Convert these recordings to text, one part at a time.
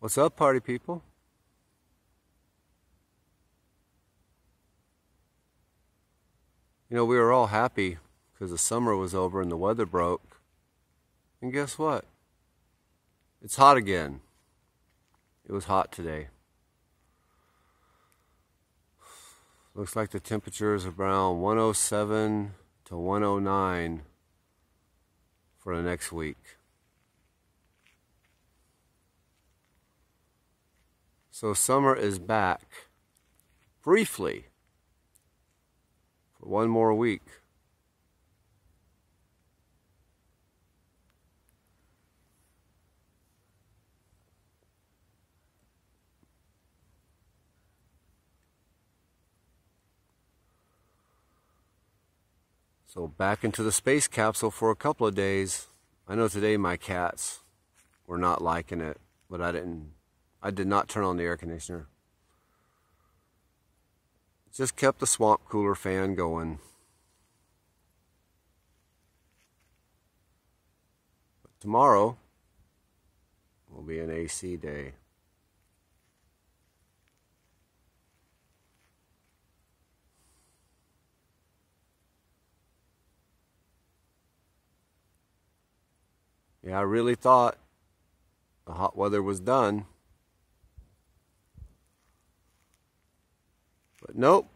What's up, party people? You know, we were all happy because the summer was over and the weather broke. And guess what? It's hot again. It was hot today. Looks like the temperature is around 107 to 109 for the next week. So summer is back briefly for one more week. So back into the space capsule for a couple of days. I know today my cats were not liking it, but I didn't I did not turn on the air conditioner. Just kept the swamp cooler fan going. But tomorrow will be an AC day. Yeah, I really thought the hot weather was done. But nope.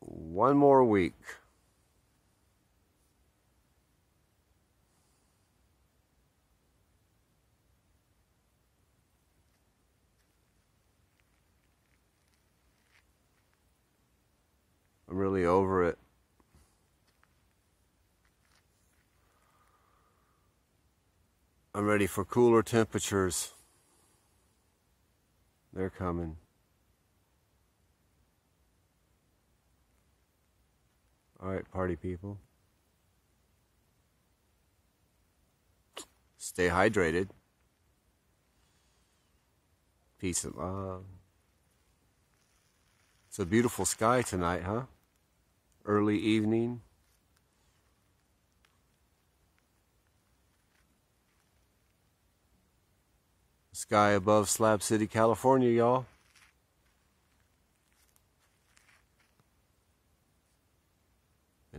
One more week. I'm really over it. I'm ready for cooler temperatures. They're coming. All right, party people. Stay hydrated. Peace and love. It's a beautiful sky tonight, huh? Early evening. Sky above Slab City, California, y'all.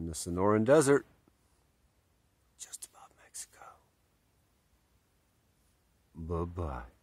The Sonoran Desert, just above Mexico. Bye bye.